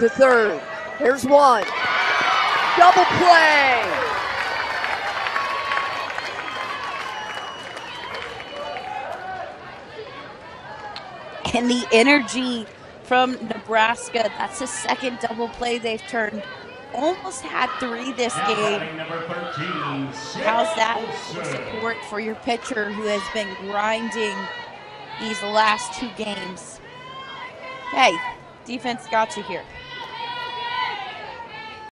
To third. Here's one. Double play. And the energy from Nebraska. That's the second double play they've turned. Almost had three this game. How's that support for your pitcher who has been grinding these last two games? Hey, defense got you here.